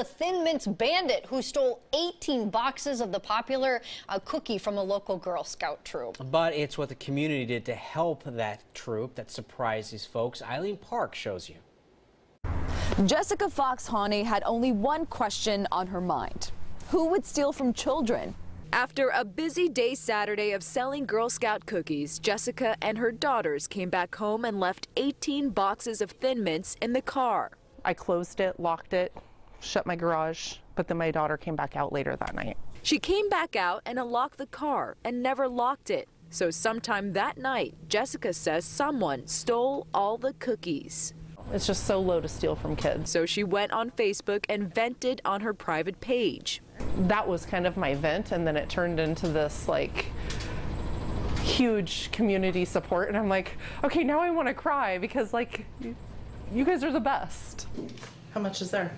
the Thin Mints bandit who stole 18 boxes of the popular uh, cookie from a local Girl Scout troop. But it's what the community did to help that troop that surprised these folks. Eileen Park shows you. Jessica Fox Hawney had only one question on her mind. Who would steal from children? After a busy day Saturday of selling Girl Scout cookies, Jessica and her daughters came back home and left 18 boxes of Thin Mints in the car. I closed it, locked it, shut my garage, but then my daughter came back out later that night. She came back out and unlocked the car and never locked it. So sometime that night, Jessica says someone stole all the cookies. It's just so low to steal from kids. So she went on Facebook and vented on her private page. That was kind of my vent, and then it turned into this like huge community support. And I'm like, okay, now I want to cry because like you guys are the best. How much is there?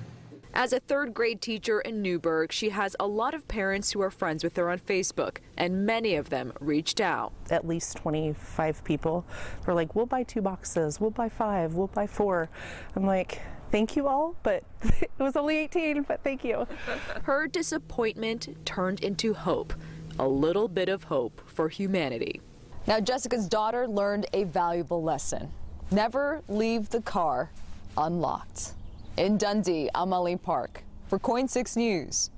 As a third grade teacher in Newberg, she has a lot of parents who are friends with her on Facebook, and many of them reached out. At least 25 people were like, we'll buy two boxes, we'll buy five, we'll buy four. I'm like, thank you all, but it was only 18, but thank you. Her disappointment turned into hope, a little bit of hope for humanity. Now, Jessica's daughter learned a valuable lesson. Never leave the car unlocked. In Dundee, I'm Park for KOIN 6 News.